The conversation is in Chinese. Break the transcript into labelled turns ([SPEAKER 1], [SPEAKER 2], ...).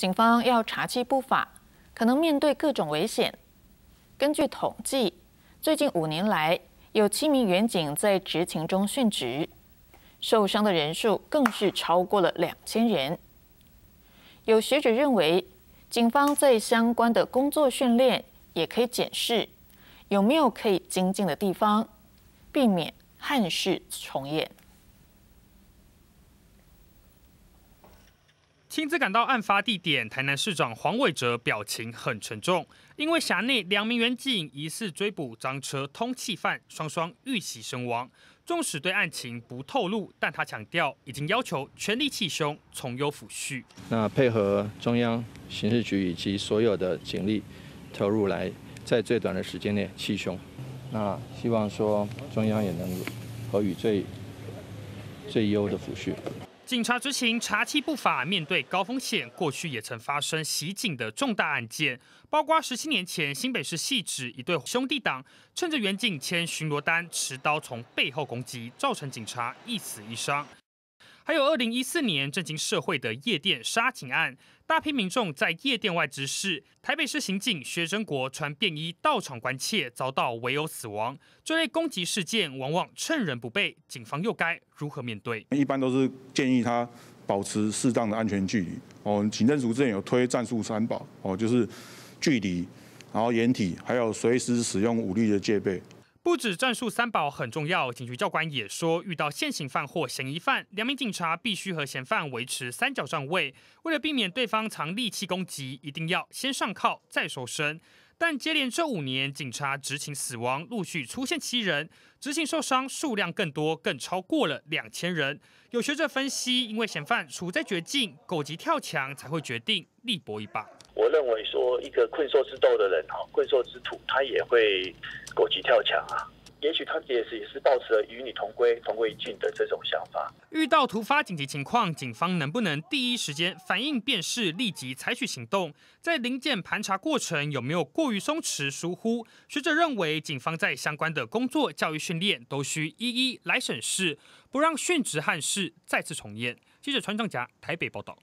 [SPEAKER 1] 警方要查缉不法，可能面对各种危险。根据统计，最近五年来，有七名员警在执勤中殉职，受伤的人数更是超过了两千人。有学者认为，警方在相关的工作训练也可以检视有没有可以精进的地方，避免憾事重演。
[SPEAKER 2] 亲自赶到案发地点，台南市长黄伟哲表情很沉重，因为辖内两名员警疑似追捕赃车通缉犯，双双遇袭身亡。纵使对案情不透露，但他强调已经要求全力弃凶，从优抚恤。
[SPEAKER 3] 那配合中央刑事局以及所有的警力投入来，在最短的时间内弃凶。那希望说中央也能给予最最优的抚恤。
[SPEAKER 2] 警察执行查缉不法，面对高风险，过去也曾发生袭警的重大案件，包括十七年前新北市汐止一对兄弟党趁着远警签巡逻单，持刀从背后攻击，造成警察一死一伤。还有二零一四年震惊社会的夜店杀警案，大批民众在夜店外直视，台北市刑警薛真国穿便衣到场关切，遭到围殴死亡。这类攻击事件往往趁人不备，警方又该如何面对？
[SPEAKER 4] 一般都是建议他保持适当的安全距离。哦，警政署之前有推战术三宝，哦，就是距离，然后掩体，还有随时使用武力的戒备。
[SPEAKER 2] 不止战术三宝很重要，警局教官也说，遇到现行犯或嫌疑犯，两名警察必须和嫌犯维持三角站位，为了避免对方藏利器攻击，一定要先上铐再收身。但接连这五年，警察执勤死亡陆续出现七人，执勤受伤数量更多，更超过了两千人。有学者分析，因为嫌犯处在绝境，狗急跳墙才会决定力搏一把。
[SPEAKER 5] 认为说，一个困兽之斗的人哈，困兽之徒，他也会狗急跳墙啊。也许他也是也是抱持了与你同归同归于尽的这种想法。
[SPEAKER 2] 遇到突发紧急情况，警方能不能第一时间反应便是，立即采取行动？在临检盘查过程有没有过于松弛疏忽？学者认为，警方在相关的工作教育训练都需一一来审视，不让殉职憾事再次重演。记者传长甲台北报道。